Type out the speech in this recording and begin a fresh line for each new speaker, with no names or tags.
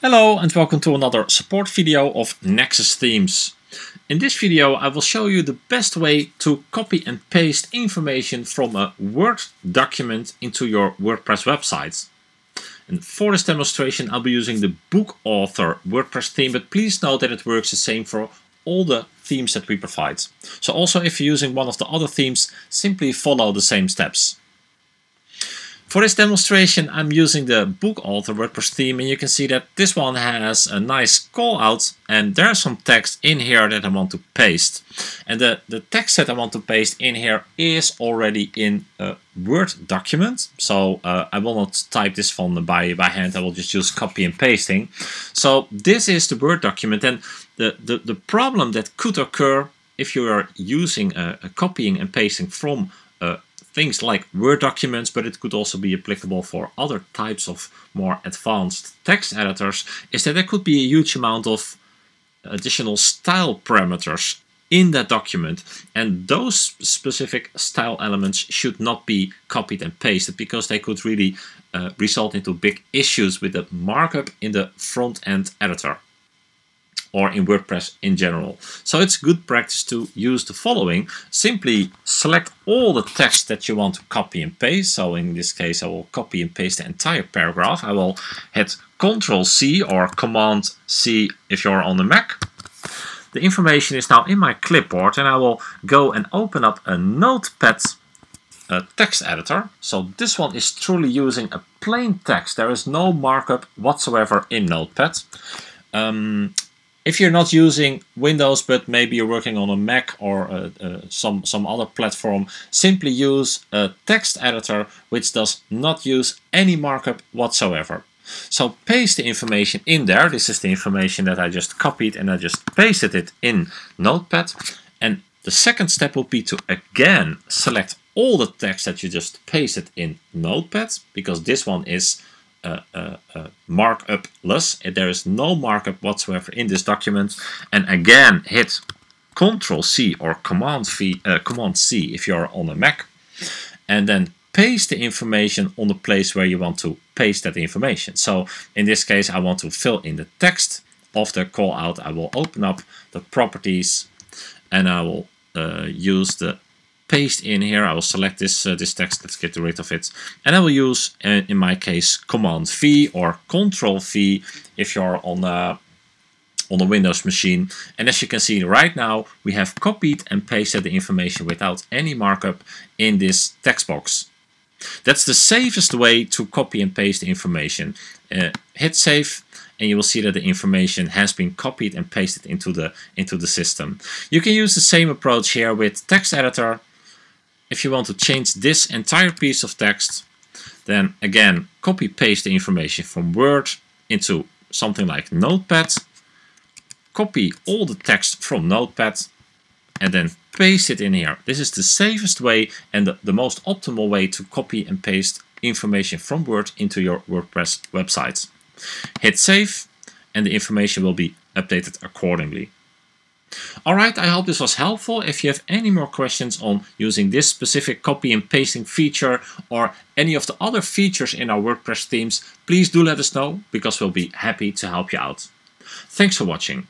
Hello and welcome to another support video of Nexus Themes. In this video I will show you the best way to copy and paste information from a Word document into your WordPress website. And for this demonstration I'll be using the book author WordPress theme but please note that it works the same for all the themes that we provide. So also if you're using one of the other themes simply follow the same steps. For this demonstration I'm using the book author WordPress theme and you can see that this one has a nice call out and there's some text in here that I want to paste. And the, the text that I want to paste in here is already in a Word document. So uh, I will not type this from by, by hand, I will just use copy and pasting. So this is the Word document and the, the, the problem that could occur if you are using a, a copying and pasting from a things like Word documents, but it could also be applicable for other types of more advanced text editors, is that there could be a huge amount of additional style parameters in that document and those specific style elements should not be copied and pasted because they could really uh, result into big issues with the markup in the front end editor or in WordPress in general. So it's good practice to use the following. Simply select all the text that you want to copy and paste. So in this case I will copy and paste the entire paragraph. I will hit Ctrl C or Command C if you're on the Mac. The information is now in my clipboard and I will go and open up a notepad a text editor. So this one is truly using a plain text. There is no markup whatsoever in Notepad. Um, if you're not using Windows, but maybe you're working on a Mac or uh, uh, some, some other platform, simply use a text editor which does not use any markup whatsoever. So paste the information in there. This is the information that I just copied and I just pasted it in Notepad. And the second step will be to again select all the text that you just pasted in Notepad, because this one is uh, uh, uh, markup-less. There is no markup whatsoever in this document. And again, hit Control C or Command V, uh, Command C if you're on a Mac, and then paste the information on the place where you want to paste that information. So in this case, I want to fill in the text of the call out. I will open up the properties and I will uh, use the paste in here. I will select this uh, this text. Let's get rid of it. And I will use, uh, in my case, Command V or Control V if you're on a, on a Windows machine. And as you can see right now, we have copied and pasted the information without any markup in this text box. That's the safest way to copy and paste the information. Uh, hit save and you will see that the information has been copied and pasted into the into the system. You can use the same approach here with text editor if you want to change this entire piece of text, then again, copy paste the information from Word into something like Notepad, copy all the text from Notepad, and then paste it in here. This is the safest way and the, the most optimal way to copy and paste information from Word into your WordPress website. Hit save and the information will be updated accordingly. Alright, I hope this was helpful. If you have any more questions on using this specific copy and pasting feature or any of the other features in our WordPress themes, please do let us know because we'll be happy to help you out. Thanks for watching.